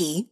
key